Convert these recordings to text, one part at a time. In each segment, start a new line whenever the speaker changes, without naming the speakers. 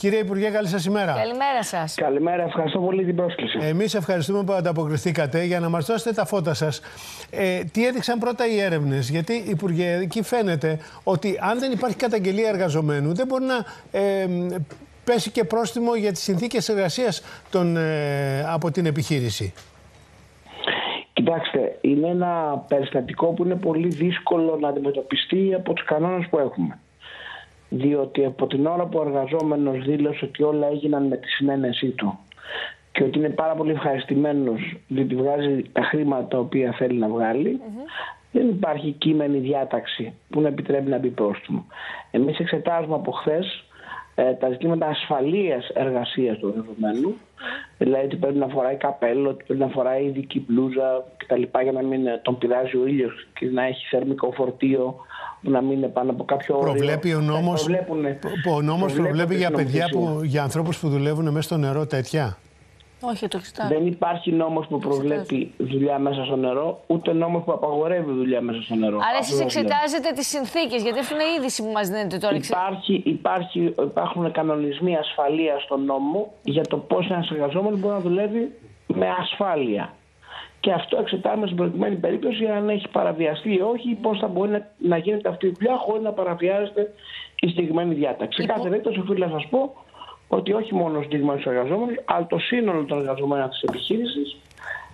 Κύριε Υπουργέ, καλή σας ημέρα.
Καλημέρα σας.
Καλημέρα, ευχαριστώ πολύ την πρόσκληση.
Εμείς ευχαριστούμε που ανταποκριθήκατε για να μας δώσετε τα φώτα σας. Ε, τι έδειξαν πρώτα οι έρευνες, Γιατί, Υπουργέ, εκεί φαίνεται ότι αν δεν υπάρχει καταγγελία εργαζομένου, δεν μπορεί να ε, πέσει και πρόστιμο για τις συνθήκες εργασίας των, ε, από την επιχείρηση.
Κοιτάξτε, είναι ένα περιστατικό που είναι πολύ δύσκολο να αντιμετωπιστεί από τους κανόνες που έχουμε. Διότι από την ώρα που ο εργαζόμενος δήλωσε ότι όλα έγιναν με τη συνένεσή του και ότι είναι πάρα πολύ ευχαριστημένος διότι βγάζει τα χρήματα τα οποία θέλει να βγάλει, δεν υπάρχει κείμενη διάταξη που να επιτρέπει να μπει πρόστιμο. Εμείς εξετάζουμε από χθες ε, τα ζητήματα ασφαλείας εργασίας του εργαζομένου, δηλαδή ότι πρέπει να φοράει καπέλο, ότι πρέπει να φοράει ειδική μπλούζα κτλ. για να μην τον πειράζει ο ήλιος και να έχει θερμικό φορτίο που να μην είναι πάνω από κάποιο όριο.
Προβλέπει ο νόμος, ο νόμος προβλέπει για παιδιά, που, για ανθρώπους που δουλεύουν μέσα στο νερό τέτοια;
Όχι, το
Δεν υπάρχει νόμος που προβλέπει δουλειά μέσα στο νερό, ούτε νόμος που απαγορεύει δουλειά μέσα στο νερό.
Άρα εσείς εξετάζετε τις συνθήκες, γιατί αυτή είναι η είδηση που μας δίνετε τώρα.
Υπάρχει, υπάρχει, υπάρχουν κανονισμοί ασφαλείας στον νόμο για το πώς ένας εργαζόμενος μπορεί να δουλεύει με ασφάλεια. Και αυτό εξετάζουμε στην προκειμένη περίπτωση αν έχει παραβιαστεί ή όχι, πώς θα μπορεί να, να γίνεται αυτή η δουλειά χωρίς να παραβιάζεται η συγκεκριμένη διάταξη. Σε κάθε περίπτωση, οφείλω να σας πω ότι όχι μόνο ο συγκεκριμένος εργαζόμενος, αλλά το σύνολο των εργαζομένων της επιχείρησης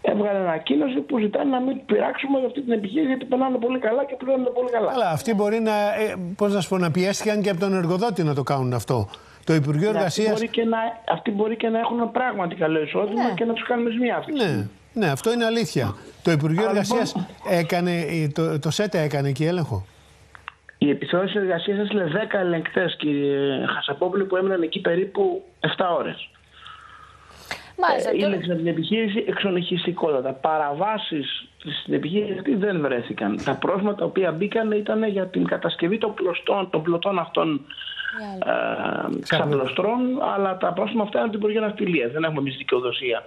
έβγαλε ανακοίνωση που ζητάνε να μην πειράξουμε για αυτή την επιχείρηση γιατί περνάνε πολύ καλά και πληρώνουν πολύ καλά.
Αλλά αυτοί μπορεί να, ε, πώς να, πω, να πιέστηκαν και από τον εργοδότη να το κάνουν αυτό. Το Υπουργείο
ναι,
Εργασία.
Αυτοί, αυτοί μπορεί και να έχουν πράγματι καλό εισόδημα ναι. και να τους κάνουμε ζημιά αυτή.
Ναι, ναι, αυτό είναι αλήθεια. Το Υπουργείο Εργασία λοιπόν... έκανε, το, το ΣΕΤΑ έκανε εκεί έλεγχο.
Η επιθεώρηση εργασίας έστειλε 10 ελεγκτές, κύριε Χασαπόπουλο, που έμειναν εκεί περίπου 7 ώρες.
Μάλιστα. Ε,
ήλεξαν την επιχείρηση εξονυχιστικότατα. Παραβάσεις στην επιχείρηση αυτή δεν βρέθηκαν. Τα πρόσματα τα οποία μπήκαν ήταν για την κατασκευή των, πλωστών, των πλωτών αυτών ε, ξαπλωστρών, αλλά τα πρόσωπα αυτά είναι από την Υπουργεία Ναυτιλίας. Δεν έχουμε εμείς δικαιοδοσία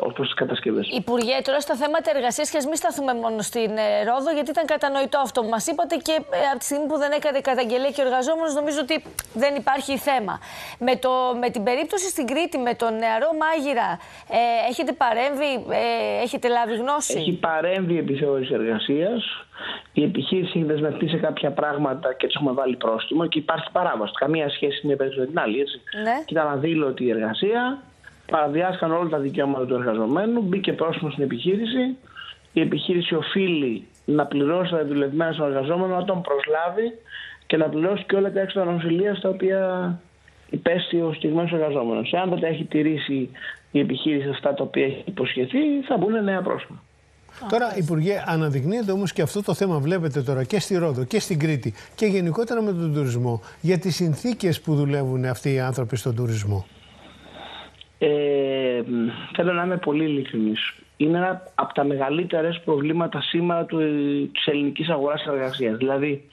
όπω τις κατασκευές.
Υπουργέ, τώρα στα θέματα εργασίας, και ας μην σταθούμε μόνο στην ε, Ρόδο, γιατί ήταν κατανοητό αυτό που μας είπατε και ε, από τη στιγμή που δεν έκανε καταγγελία και ο εργαζόμενο, νομίζω ότι δεν υπάρχει θέμα. Με, το, με την περίπτωση στην Κρήτη, με τον νεαρό μάγειρα, ε, έχετε παρέμβει, ε, έχετε λάβει γνώση;
Έχει παρέμβει η επιθεώρηση εργασίας. Η επιχείρηση έχει δεσμευτεί σε κάποια πράγματα και τη έχουμε βάλει πρόστιμο και υπάρχει παράβαση. Καμία σχέση με την άλλη. Έτσι.
Ναι.
Και ήταν αδήλωτη η εργασία παραβιάστηκαν όλα τα δικαιώματα του εργαζομένου, μπήκε πρόσωπο στην επιχείρηση. Η επιχείρηση οφείλει να πληρώσει τα δουλευμένα στον εργαζόμενο, να τον προσλάβει και να πληρώσει και όλα τα έξοδα νοσηλείας τα οποία υπέστη ο συγκεκριμένος εργαζόμενος. Εάν δεν τα έχει τηρήσει η επιχείρηση αυτά τα οποία έχει υποσχεθεί, θα μπουν νέα πρόσωπα.
Τώρα, Υπουργέ, αναδεικνύεται όμως και αυτό το θέμα, βλέπετε τώρα και στη Ρόδο και στην Κρήτη και γενικότερα με τον τουρισμό, για τις συνθήκες που δουλεύουν αυτοί οι άνθρωποι στον τουρισμό.
Ε, θέλω να είμαι πολύ ειλικρινής. Είναι ένα από τα μεγαλύτερα προβλήματα σήμερα του, της ελληνικής αγοράς εργασίας. Δηλαδή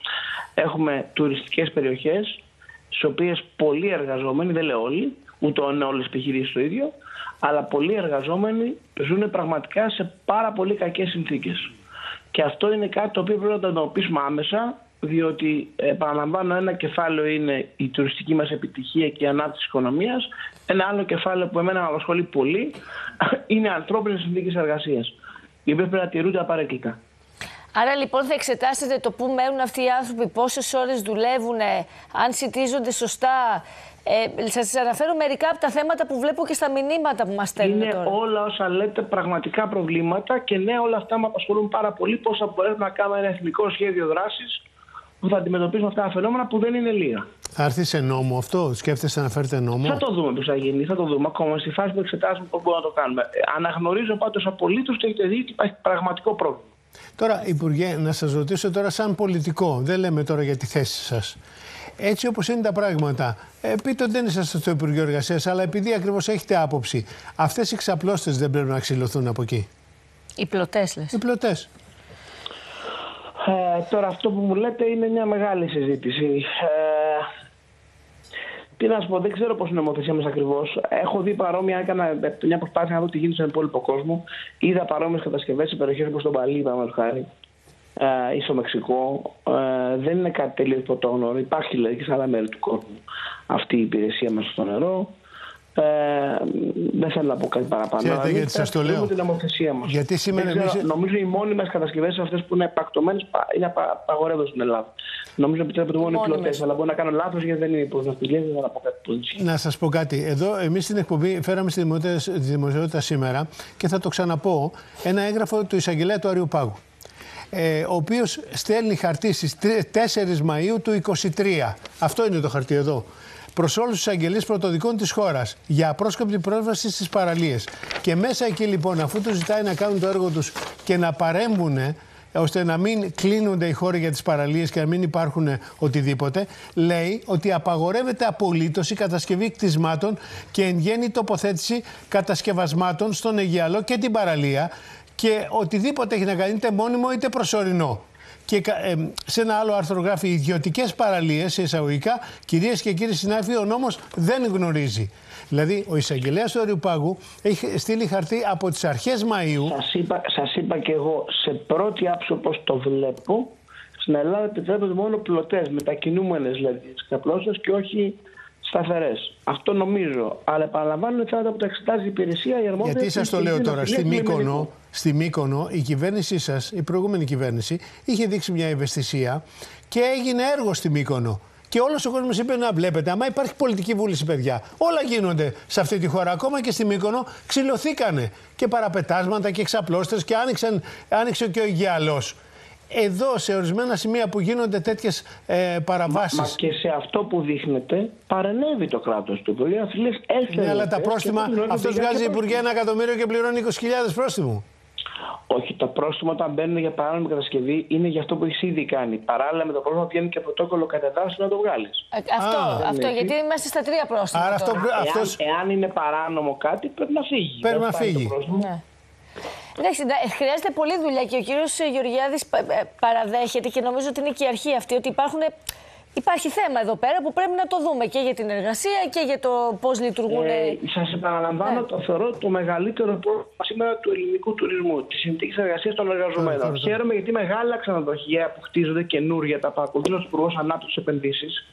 έχουμε τουριστικές περιοχές στις οποίες πολλοί εργαζόμενοι, δεν λέω όλοι, ούτε όλες οι επιχειρήσεις το ίδιο, αλλά πολλοί εργαζόμενοι ζουν πραγματικά σε πάρα πολύ κακές συνθήκες. Και αυτό είναι κάτι το οποίο πρέπει να το αντιμετωπίσουμε άμεσα διότι επαναλαμβάνω ένα κεφάλαιο είναι η τουριστική μας επιτυχία και η ανάπτυξη της οικονομίας ένα άλλο κεφάλαιο που εμένα με απασχολεί πολύ είναι ανθρώπινες συνθήκες εργασίας οι οποίες πρέπει να τηρούνται απαραίτητα.
Άρα λοιπόν θα εξετάσετε το πού μένουν αυτοί οι άνθρωποι, πόσες ώρες δουλεύουν, αν συντίζονται σωστά. Ε, σας αναφέρω μερικά από τα θέματα που βλέπω και στα μηνύματα που μας στέλνουν
Είναι όλα όσα λέτε πραγματικά προβλήματα και ναι όλα αυτά με απασχολούν πάρα πολύ πώς θα μπορέσουμε να κάνουμε ένα εθνικό σχέδιο δράσης που θα αντιμετωπίσουμε αυτά τα φαινόμενα που δεν είναι λίγα.
Θα έρθει σε νόμο αυτό, σκέφτεστε να φέρετε νόμο;
Θα το δούμε πώ θα γίνει, θα το δούμε. Ακόμα στη φάση που εξετάζουμε πώς μπορούμε να το κάνουμε. Ε, αναγνωρίζω πάντως απολύτως και έχετε δει ότι υπάρχει πραγματικό πρόβλημα.
Τώρα, Υπουργέ, να σας ρωτήσω τώρα, σαν πολιτικό, δεν λέμε τώρα για τη θέση σας. Έτσι όπως είναι τα πράγματα, ε, πείτε ότι δεν είσαστε στο Υπουργείο Εργασίας, αλλά επειδή ακριβώς έχετε άποψη, αυτές οι ξαπλώστες δεν πρέπει να ξυλωθούν από εκεί;
Οι πλωτές, λες.
Οι πλωτές.
Ε, τώρα αυτό που μου λέτε είναι μια μεγάλη συζήτηση. Ε, τι να σου πω, δεν ξέρω πώς είναι η νομοθεσία μας ακριβώς. Έχω δει παρόμοια, έκανα μια προσπάθεια να δω τι γίνεται στον υπόλοιπο κόσμο. Είδα παρόμοιες κατασκευές σε περιοχές όπως τον Παλί, παραδείγματος χάρη. ε, ή στο Μεξικό ε, δεν είναι κάτι τελείως πρωτόγνωρο. Υπάρχει δηλαδή και σε άλλα μέρη του κόσμου αυτή η υπηρεσία μέσα στο νερό. Ε, δεν θέλω να πω κάτι παραπάνω.
Ξέρετε γιατί σας το λέω.
την νομοθεσία μας.
Γιατί σήμερα
ξέρω,
εμείς...
Νομίζω οι μόνιμε κατασκευές αυτές που είναι επακτωμένε είναι απαγορεύονται στην Ελλάδα. Νομίζω επιτρέπεται μόνο οι πλωτές. Αλλά μπορεί να κάνω λάθος γιατί δεν είναι υποδοστηλίε. Δεν θα πω κάτι που
Να σας πω κάτι. Εδώ εμείς στην εκπομπή φέραμε στη δημοσιότητα σήμερα και θα το ξαναπώ ένα έγγραφο του εισαγγελέα του Αριού Πάγου ε, ο οποίος στέλνει χαρτί στις 4 Μαου του 23. Αυτό είναι το χαρτί εδώ. Προς όλους τους εισαγγελεί πρωτοδικών της χώρας για απρόσκοπτη πρόσβαση στις παραλίες. Και μέσα εκεί λοιπόν, αφού τους ζητάει να κάνουν το έργο τους και να παρέμβουν ώστε να μην κλείνονται οι χώροι για τις παραλίες και να μην υπάρχουν οτιδήποτε, λέει ότι απαγορεύεται απολύτως η κατασκευή κτισμάτων και εν γέννη τοποθέτηση κατασκευασμάτων στον Αιγιαλό και την παραλία και οτιδήποτε έχει να κάνει είτε μόνιμο είτε προσωρινό. Και ε, σε ένα άλλο άρθρο γράφει ιδιωτικές παραλίες, σε εισαγωγικά, κυρίες και κύριοι συνάδελφοι, ο νόμος δεν γνωρίζει. Δηλαδή, ο εισαγγελέας του Αριουπάγου έχει στείλει χαρτί από τις αρχές Μαΐου.
Σας είπα, σας είπα και εγώ σε πρώτη άψη όπω το βλέπω, στην Ελλάδα επιτρέπονται μόνο πλωτές, μετακινούμενες δηλαδή και όχι σταθερές. Αυτό νομίζω. Αλλά επαναλαμβάνω ότι θα τα εξετάζει η υπηρεσία η αρμόδια.
Γιατί σας το λέω τώρα, στη Μύκονο, στη Μύκονο η κυβέρνησή σας, η προηγούμενη κυβέρνηση, είχε δείξει μια ευαισθησία και έγινε έργο στη Μύκονο. Και όλος ο κόσμος είπε να βλέπετε, άμα υπάρχει πολιτική βούληση, παιδιά, όλα γίνονται σε αυτή τη χώρα. Ακόμα και στη Μύκονο ξυλωθήκανε και παραπετάσματα και εξαπλώστε και άνοιξαν, άνοιξε και ο Υγιαλό εδώ σε ορισμένα σημεία που γίνονται τέτοιες ε, παραβάσεις.
Μα, και σε αυτό που δείχνετε παρενέβη το κράτος του. Υπουργείο Αθλητή
Ναι, αλλά τα πρόστιμα. Αυτός βγάζει Υπουργείο ένα εκατομμύριο και πληρώνει 20.000 πρόστιμο.
Όχι, τα πρόστιμα όταν μπαίνουν για παράνομη κατασκευή είναι για αυτό που έχεις ήδη κάνει. Παράλληλα με το πρόστιμο βγαίνει και πρωτόκολλο κατεδάφιση να το βγάλεις.
Ε, αυτό, Α, αυτό γιατί είμαστε στα τρία πρόστιμα.
Άρα αυτό,
αυτός... εάν, εάν, είναι παράνομο κάτι, πρέπει να φύγει.
Πρέπει να φύγει.
Ναι. Εντάξει, χρειάζεται πολλή δουλειά και ο κύριος Γεωργιάδης ε, παραδέχεται και νομίζω ότι είναι και η αρχή αυτή ότι υπάρχουν. Υπάρχει θέμα εδώ πέρα που πρέπει να το δούμε και για την εργασία και για το πώς λειτουργούν. Ε,
Σας επαναλαμβάνω, ναι. το θεωρώ το μεγαλύτερο πρόβλημα σήμερα του ελληνικού τουρισμού, της συνθήκης εργασίας των εργαζομένων. Χαίρομαι γιατί μεγάλα ξενοδοχεία που χτίζονται καινούργια, τα παρακολουθούν ο Υπουργός Ανάπτυξης Επενδύσεις,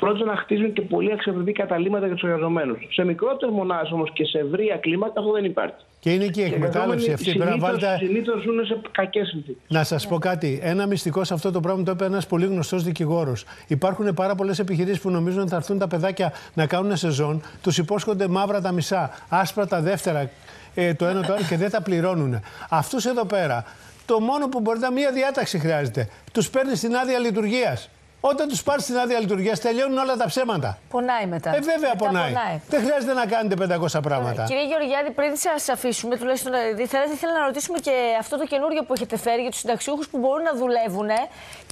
πρώτον να χτίζουν και πολύ αξιοπρεπή καταλήμματα για τους εργαζομένους. Σε μικρότερες μονάδες όμως και σε ευρεία κλίμακα αυτό δεν υπάρχει.
Και είναι και η εκμετάλλευση αυτή.
Πρέπει να βάλετε. Συνήθως ζουν σε κακές συνθήκες.
Να σας πω κάτι. Ένα μυστικό σε αυτό το πράγμα το είπε ένας πολύ γνωστός δικηγόρος. Υπάρχουν πάρα πολλές επιχειρήσεις που νομίζουν ότι θα έρθουν τα παιδάκια να κάνουν σεζόν, τους υπόσχονται μαύρα τα μισά, άσπρα τα δεύτερα, ε, το ένα το άλλο και δεν τα πληρώνουν. Αυτούς εδώ πέρα, το μόνο που μπορεί να μία διάταξη χρειάζεται. Τους παίρνεις στην άδεια λειτουργίας. Όταν τους πάρεις στην άδεια λειτουργίας, τελειώνουν όλα τα ψέματα.
Πονάει μετά.
Ε, βέβαια μετά πονάει. πονάει. Δεν χρειάζεται να κάνετε 500 πράγματα.
Ε, κύριε Γεωργιάδη, πριν σας αφήσουμε, τουλάχιστον δηλαδή, θα ήθελα να ρωτήσουμε και αυτό το καινούργιο που έχετε φέρει για τους συνταξιούχους που μπορούν να δουλεύουν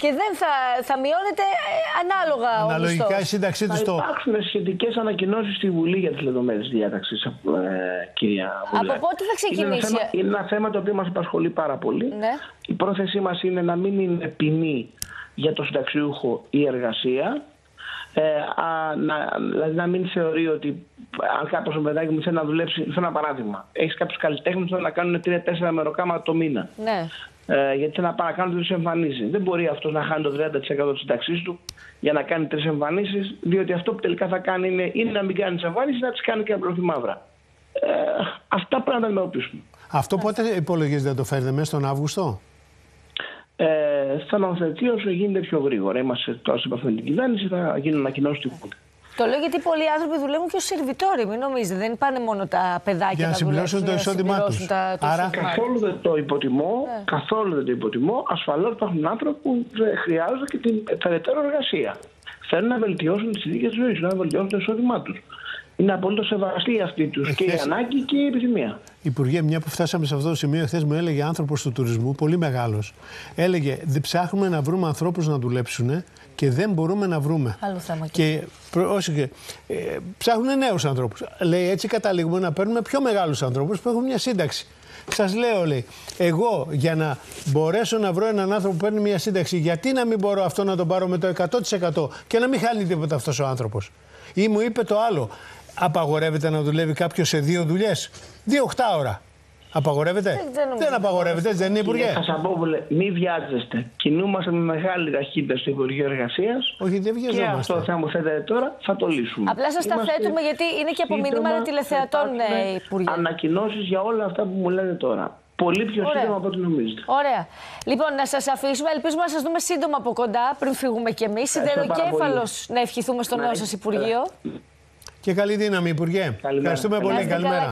και δεν θα, θα μειώνεται ε, ανάλογα ο
Αναλογικά η σύνταξή τους
το. Υπάρχουν σχετικές ανακοινώσεις στη Βουλή για τις λεπτομέρειες διάταξης, ε, κυρία
Βουλή. Από πότε θα ξεκινήσει.
Είναι ένα, θέμα, είναι ένα θέμα το οποίο μας απασχολεί πάρα πολύ. Ναι. Η πρόθεσή μας είναι να μην είναι ποινή για το συνταξιούχο η εργασία. Ε, α, να, δηλαδή να μην θεωρεί ότι αν κάποιος ο παιδάκι μου θέλει να δουλέψει, θέλω ένα παράδειγμα. Έχεις κάποιους καλλιτέχνες που θέλουν να κάνουν 3-4 μεροκάματα το μήνα.
Ναι.
Ε, γιατί θέλει να πάνε να κάνουν τρεις εμφανίσεις. Δεν μπορεί αυτός να χάνει το 30% τη συνταξή του για να κάνει τρεις εμφανίσεις, διότι αυτό που τελικά θα κάνει είναι, είναι να μην κάνει τις εμφανίσεις, να τις κάνει και απλωθεί μαύρα. Ε, αυτά πρέπει να τα αντιμετωπίσουμε.
Αυτό πότε υπολογίζετε να το φέρετε μέσα στον Αύγουστο;
Ε, θα νομοθετηθεί όσο γίνεται πιο γρήγορα. Είμαστε τώρα σε επαφή με την κυβέρνηση, θα γίνουν ανακοινώσεις του Βουλή.
Το λέω γιατί πολλοί άνθρωποι δουλεύουν και ως σερβιτόροι, μην νομίζετε. Δεν πάνε μόνο τα παιδάκια
για να, να συμπληρώσουν το εισόδημά τους.
Άρα... Καθόλου δεν το υποτιμώ. Ναι. Καθόλου δεν το υποτιμώ. Ασφαλώς υπάρχουν άνθρωποι που χρειάζονται και την περαιτέρω εργασία. Θέλουν να βελτιώσουν τις συνθήκες της ζωής να βελτιώσουν το εισόδημά τους είναι απολύτω σεβαστή αυτή τους και η ανάγκη και η επιθυμία.
Υπουργέ, μια που φτάσαμε σε αυτό το σημείο, χθε μου έλεγε άνθρωπος του τουρισμού, πολύ μεγάλος. Έλεγε: Ψάχνουμε να βρούμε ανθρώπους να δουλέψουν και δεν μπορούμε να βρούμε.
Άλλο θέμα.
Και, όχι, και ε, ψάχνουν νέους ανθρώπους. Λέει: Έτσι καταλήγουμε να παίρνουμε πιο μεγάλους ανθρώπους που έχουν μια σύνταξη. Σας λέω, λέει, εγώ για να μπορέσω να βρω έναν άνθρωπο που παίρνει μια σύνταξη, γιατί να μην μπορώ αυτό να τον πάρω με το 100% και να μην χάνει τίποτα αυτός ο άνθρωπος. Ή μου είπε το άλλο, απαγορεύεται να δουλεύει κάποιος σε δύο δουλειές; Δύο οχτά ώρα. Απαγορεύεται;
Δεν- δεν νομίζω.
δεν απαγορεύεται, έτσι δεν είναι, Υπουργέ.
Κύριε Χασαπόπουλε, μην βιάζεστε. Κινούμαστε με μεγάλη ταχύτητα στο Υπουργείο Εργασίας.
Όχι, δεν
Και
βιαζόμαστε.
αυτό το θέμα που θέτετε τώρα θα το λύσουμε.
Απλά σας τα
Είμαστε
θέτουμε γιατί είναι και από
σύντομα
μηνύματα τηλεθεατών,
θα
ε,
υπάρξουν
Υπουργέ.
Ανακοινώσεις για όλα αυτά που μου λέτε τώρα. Πολύ πιο
Ωραία.
σύντομα από ό,τι νομίζετε.
Ωραία. Λοιπόν, να σας αφήσουμε. Ελπίζουμε να σας δούμε σύντομα από κοντά πριν φύγουμε κι εμείς.
Ευχαριστώ πάρα
Σιδεροκέφαλο να ευχηθούμε στο
Να
νέο σας
είστε
Υπουργείο.
Και καλή δύναμη, Υπουργέ.
Καλημέρα.
Ευχαριστούμε
Να
πολύ.
είστε καλά.
Καλημέρα.